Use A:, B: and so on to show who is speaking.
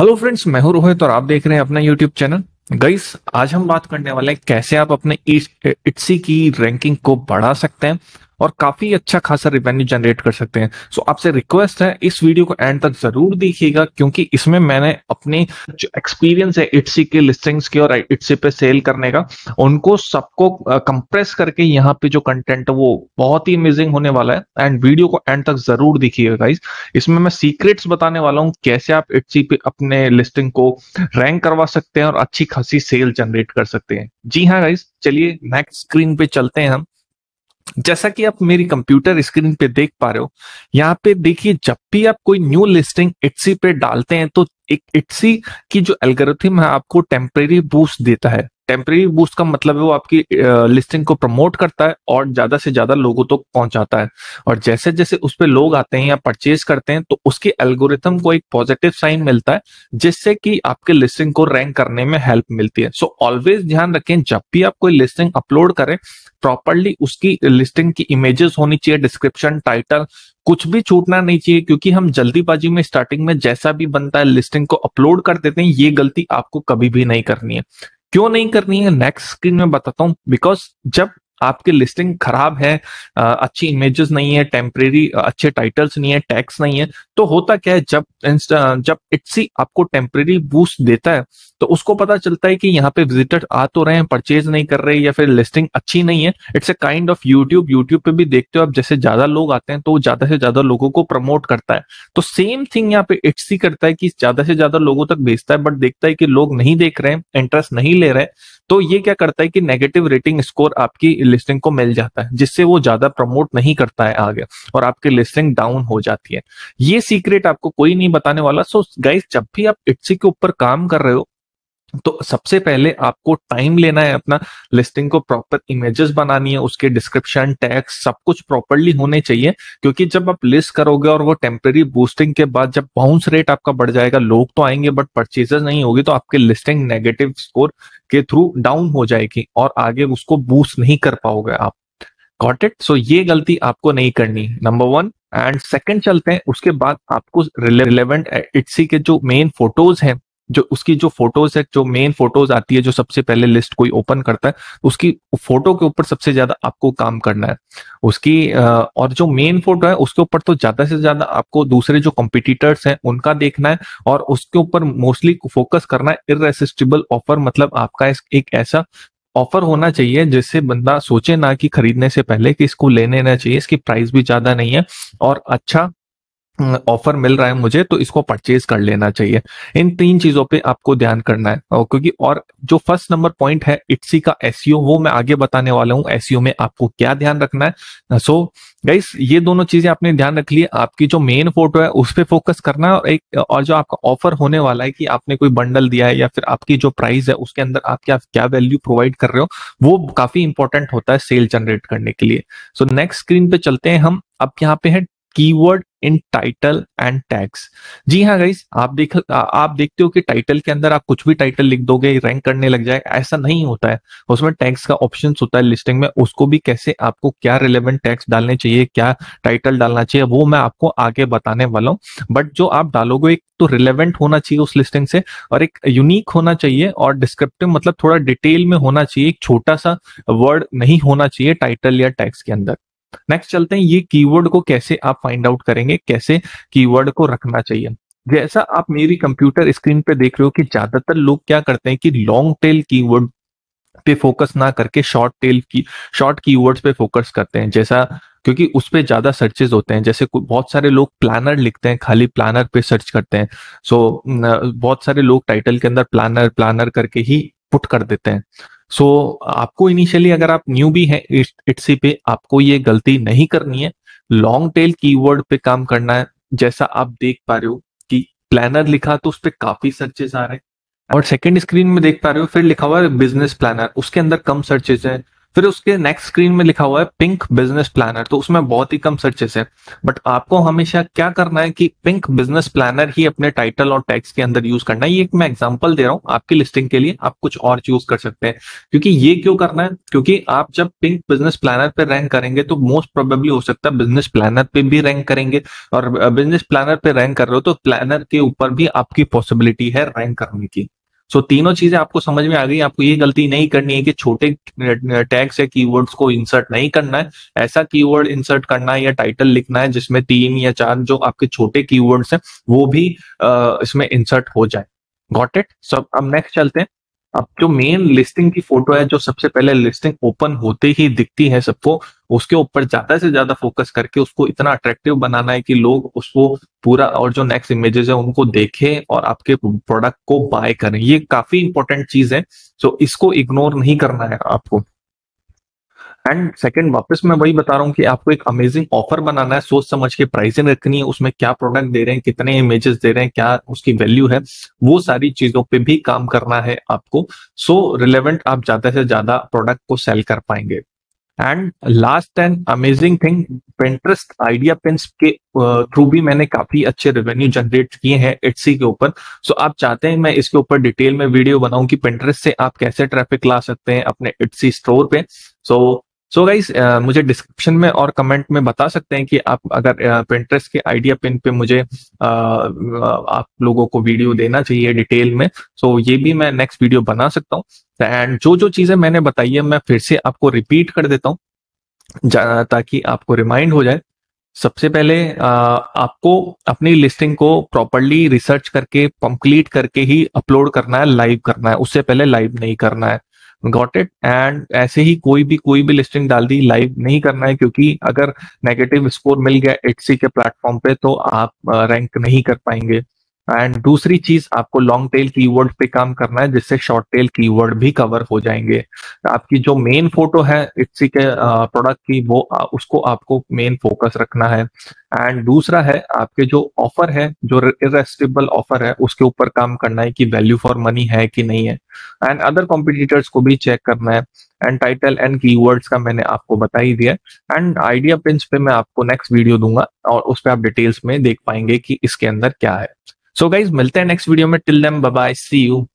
A: Hello friends मैं हूँ रोहित और आप देख रहे हैं अपना यूट्यूब चैनल गाइस आज हम बात करने वाले हैं कैसे आप अपने इट्सी की रैंकिंग को बढ़ा सकते हैं। और काफ़ी अच्छा खासा रिवेन्यू जनरेट कर सकते हैं। सो so, आपसे रिक्वेस्ट है इस वीडियो को एंड तक ज़रूर देखिएगा क्योंकि इसमें मैंने अपनी जो एक्सपीरियंस है इट्सी के लिस्टिंग्स के और इट्सी पे सेल करने का उनको सबको कंप्रेस करके यहाँ पे जो कंटेंट है वो बहुत ही अमेजिंग होने वाला है। एंड वीडियो को एंड तक ज़रूर देखिएगा गाइज़ इसमें मैं सीक्रेट्स बताने वाला हूँ कैसे आप इट्सी पे अपने लिस्टिंग को रैंक करवा सकते हैं और अच्छी खासी सेल जनरेट कर सकते हैं। जी हाँ गाइज़ चलिए नेक्स्ट स्क्रीन पे चलते हैं हम। जैसा कि आप मेरी कंप्यूटर स्क्रीन पे देख पा रहे हो, यहाँ पे देखिए, जब भी आप कोई न्यू लिस्टिंग इट्सी पे डालते हैं तो एक इट्सी की जो एल्गोरिथम है, आपको टेम्परेरी बूस्ट देता है। टेम्परेरी बूस्ट का मतलब है वो आपकी लिस्टिंग को प्रमोट करता है और ज़्यादा से ज़्यादा लोगों तक तो पहुंचाता है। और जैसे जैसे उस पर लोग आते हैं या परचेज करते हैं तो उसके एल्गोरिथम को एक पॉजिटिव साइन मिलता है, जिससे कि आपके लिस्टिंग को रैंक करने में हेल्प मिलती है। सो ऑलवेज ध्यान रखें, जब भी आप कोई लिस्टिंग अपलोड करें प्रॉपरली उसकी लिस्टिंग की इमेजेस होनी चाहिए डिस्क्रिप्शन टाइटल कुछ भी छूटना नहीं चाहिए, क्योंकि हम जल्दीबाजी में स्टार्टिंग में जैसा भी बनता है लिस्टिंग को अपलोड कर देते हैं, ये गलती आपको कभी भी नहीं करनी है। क्यों नहीं करनी है? नेक्स्ट स्क्रीन में बताता हूँ। बिकॉज़ जब आपकी लिस्टिंग खराब है अच्छी इमेजेस नहीं है टेम्परेरी अच्छे टाइटल्स नहीं है टैक्स नहीं है तो होता क्या है, जब जब इट्सी आपको टेम्परेरी बूस्ट देता है तो उसको पता चलता है कि यहाँ पे विजिटर आ तो रहे हैं परचेज नहीं कर रहे या फिर लिस्टिंग अच्छी नहीं है। It's a kind of YouTube YouTube पे भी देखते हो आप, जैसे ज़्यादा लोग आते हैं तो ज़्यादा से ज़्यादा लोगों को प्रमोट करता है। तो सेम थिंग यहाँ पे इट्सी करता है कि ज़्यादा से ज़्यादा लोगों तक भेजता है बट देखता है कि लोग नहीं देख रहे हैं इंटरेस्ट नहीं ले रहे तो ये क्या करता है कि नेगेटिव रेटिंग स्कोर आपकी लिस्टिंग को मिल जाता है, जिससे वो ज़्यादा प्रमोट नहीं करता है आगे और आपकी लिस्टिंग डाउन हो जाती है। ये सीक्रेट आपको कोई नहीं बताने वाला। सो गाइस जब भी आप इट्सी के ऊपर काम कर रहे हो तो सबसे पहले आपको टाइम लेना है अपना लिस्टिंग को प्रॉपर इमेजेस बनानी है, उसके डिस्क्रिप्शन टैक्स सब कुछ प्रॉपरली होने चाहिए, क्योंकि जब आप लिस्ट करोगे और वो टेम्पररी बूस्टिंग के बाद जब बाउंस रेट आपका बढ़ जाएगा, लोग तो आएँगे बट परचेजेस नहीं होगी तो आपके लिस्टिंग नेगेटिव स्कोर के थ्रू डाउन हो जाएगी और आगे उसको बूस्ट नहीं कर पाओगे आप। गॉट इट सो ये गलती आपको नहीं करनी। नंबर वन एंड सेकंड चलते हैं, उसके बाद आपको रिलेवेंट इट्सी के जो मेन फ़ोटोज़ हैं जो उसकी जो फ़ोटोज़ है, जो मेन फ़ोटोज़ आती है, जो सबसे पहले लिस्ट कोई ओपन करता है, उसकी फ़ोटो के ऊपर सबसे ज़्यादा आपको काम करना है। उसकी और जो मेन फ़ोटो है, उसके ऊपर तो ज़्यादा से ज़्यादा आपको दूसरे जो कॉम्पिटिटर्स हैं, उनका देखना है, और उसके ऊपर मोस्टली फोकस करना है इरेसिस्टिबल ऑफ़र मतलब आपका एक ऐसा ऑफ़र होना चाहिए, जिससे बंदा सोचे ना कि खरीदने से पहले कि इसको लेने ना चाहिए, इसकी प्राइस भी ज़्यादा नहीं है, और अच्छा ऑफ़र मिल रहा है मुझे तो इसको परचेज कर लेना चाहिए। इन तीन चीज़ों पे आपको ध्यान करना है। और क्योंकि और जो फ़र्स्ट नंबर पॉइंट है इट्सी का एसईओ वो मैं आगे बताने वाला हूँ। एसईओ में आपको क्या ध्यान रखना है? सो गाइस ये दोनों चीज़ें आपने ध्यान रख ली। आपकी जो मेन फ़ोटो है, उस पर फोकस करना है और एक, और जो आपका ऑफ़र होने वाला है कि आपने कोई बंडल दिया है या फिर आपकी जो प्राइस है, उसके अंदर आप क्या क्या वैल्यू प्रोवाइड कर रहे हो, वो काफ़ी इंपॉर्टेंट होता है सेल जनरेट करने के लिए। सो नेक्स्ट स्क्रीन पे चलते हैं हम। अब यहाँ पे है keyword in title and tags जी हाँ गाइस आप देख, आप देखते हो कि टाइटल के अंदर आप कुछ भी टाइटल लिख दोगे रैंक करने लग जाए, ऐसा नहीं होता है। उसमें टैग्स का ऑप्शन होता है लिस्टिंग में, उसको भी कैसे आपको क्या रिलेवेंट टैक्स डालने चाहिए, क्या टाइटल डालना चाहिए, वो मैं आपको आगे बताने वाला हूँ। बट जो आप डालोगे, एक तो रिलेवेंट होना चाहिए उस लिस्टिंग से, और एक यूनिक होना चाहिए, और डिस्क्रिप्टिव मतलब थोड़ा डिटेल में होना चाहिए, एक छोटा सा वर्ड नहीं होना चाहिए टाइटल या टैक्स के अंदर। नेक्स्ट चलते हैं ये कीवर्ड को कैसे आप फाइंड आउट करेंगे कैसे कीवर्ड को रखना चाहिए। जैसा आप मेरी कंप्यूटर स्क्रीन पे देख रहे हो कि ज़्यादातर लोग क्या करते हैं कि लॉन्ग टेल कीवर्ड पे फोकस ना करके शॉर्ट टेल की शॉर्ट कीवर्ड्स पे फोकस करते हैं। जैसा क्योंकि उस पर ज़्यादा सर्चेस होते हैं जैसे बहुत सारे लोग प्लानर लिखते हैं खाली प्लानर पे सर्च करते हैं। सो so, बहुत सारे लोग टाइटल के अंदर प्लानर प्लानर करके ही पुट कर देते हैं। सो so, आपको इनिशियली अगर आप न्यू भी हैं इट्सी पे आपको ये गलती नहीं करनी है। लॉन्ग टेल कीवर्ड पे काम करना है। जैसा आप देख पा रहे हो कि प्लानर लिखा तो उस पर काफ़ी सर्चेज आ रहे हैं। और सेकेंड स्क्रीन में देख पा रहे हो फिर लिखा हुआ है बिज़नेस प्लानर उसके अंदर कम सर्चेज है। फिर उसके नेक्स्ट स्क्रीन में लिखा हुआ है पिंक बिज़नेस प्लानर तो उसमें बहुत ही कम सर्चेस है। बट आपको हमेशा क्या करना है कि पिंक बिज़नेस प्लानर ही अपने टाइटल और टैक्स के अंदर यूज़ करना है। ये एक मैं एग्जांपल दे रहा हूँ आपकी लिस्टिंग के लिए, आप कुछ और चूज़ कर सकते हैं। क्योंकि ये क्यों करना है? क्योंकि आप जब पिंक बिज़नेस प्लानर पर रैंक करेंगे तो मोस्ट प्रोबेबली हो सकता है बिज़नेस प्लानर पे भी रैंक करेंगे। और बिज़नेस प्लानर पे रैंक कर रहे हो तो प्लानर के ऊपर भी आपकी पॉसिबिलिटी है रैंक करने की। सो तीनों चीज़ें आपको समझ में आ गई आपको ये गलती नहीं करनी है कि छोटे टैग्स या कीवर्ड्स को इंसर्ट नहीं करना है। ऐसा कीवर्ड इंसर्ट करना है या टाइटल लिखना है जिसमें तीन या चार जो आपके छोटे कीवर्ड्स हैं वो भी आ, इसमें इंसर्ट हो जाए। गॉट इट सब अब नेक्स्ट चलते हैं। अब जो मेन लिस्टिंग की फ़ोटो है, जो सबसे पहले लिस्टिंग ओपन होते ही दिखती है सबको, उसके ऊपर ज़्यादा से ज़्यादा फोकस करके उसको इतना अट्रैक्टिव बनाना है कि लोग उसको पूरा और जो नेक्स्ट इमेजेस है, उनको देखें और आपके प्रोडक्ट को बाय करें। ये काफ़ी इंपॉर्टेंट चीज़ है। सो इसको इग्नोर नहीं करना है आपको। एंड सेकंड वापस मैं वही बता रहा हूँ कि आपको एक अमेजिंग ऑफ़र बनाना है सोच समझ के प्राइसिंग रखनी है उसमें क्या प्रोडक्ट दे रहे हैं कितने इमेजेस दे रहे हैं क्या उसकी वैल्यू है वो सारी चीज़ों पे भी काम करना है आपको। सो so, रिलेवेंट आप ज़्यादा से ज़्यादा प्रोडक्ट को सेल कर पाएँगे। And last and amazing thing Pinterest idea pins के थ्रू भी मैंने काफ़ी अच्छे रेवेन्यू जनरेट किए हैं एटसी के ऊपर। सो so, आप चाहते हैं मैं इसके ऊपर डिटेल में वीडियो बनाऊँ कि पेंट्रेस्ट से आप कैसे ट्रैफ़िक ला सकते हैं अपने एटसी स्टोर पे। So so, so so guys uh, मुझे डिस्क्रिप्शन में और कमेंट में बता सकते हैं कि आप अगर पेंट्रेस uh, के आइडिया पिन पे मुझे uh, आप लोगों को वीडियो देना चाहिए डिटेल में सो so ये भी मैं नेक्स्ट वीडियो बना सकता हूँ। एंड जो जो चीज़ें मैंने बताई है मैं फिर से आपको रिपीट कर देता हूँ ताकि आपको रिमाइंड हो जाए। सबसे पहले आपको अपनी लिस्टिंग को प्रॉपरली रिसर्च करके कंप्लीट करके ही अपलोड करना है लाइव करना है। उससे पहले लाइव नहीं करना है। गॉट इट एंड ऐसे ही कोई भी कोई भी लिस्टिंग डाल दी लाइव नहीं करना है, क्योंकि अगर नेगेटिव स्कोर मिल गया एटसी के प्लेटफॉर्म पे तो आप रैंक नहीं कर पाएँगे। एंड दूसरी चीज़, आपको लॉन्ग टेल कीवर्ड पे काम करना है, जिससे शॉर्ट टेल कीवर्ड भी कवर हो जाएँगे। आपकी जो मेन फ़ोटो है इट्सी के प्रोडक्ट की, वो उसको आपको मेन फोकस रखना है। एंड दूसरा है, आपके जो ऑफ़र है, जो इरेस्टिबल ऑफ़र है, उसके ऊपर काम करना है कि वैल्यू फॉर मनी है कि नहीं है। एंड अदर कॉम्पिटिटर्स को भी चेक करना है। एंड टाइटल एंड कीवर्ड्स का मैंने आपको बता ही दिया। एंड आइडिया पिंस पे मैं आपको नेक्स्ट वीडियो दूँगा, और उस पर आप डिटेल्स में देख पाएँगे कि इसके अंदर क्या है। सो गाइज़ मिलते हैं नेक्स्ट वीडियो में. Till then bye see you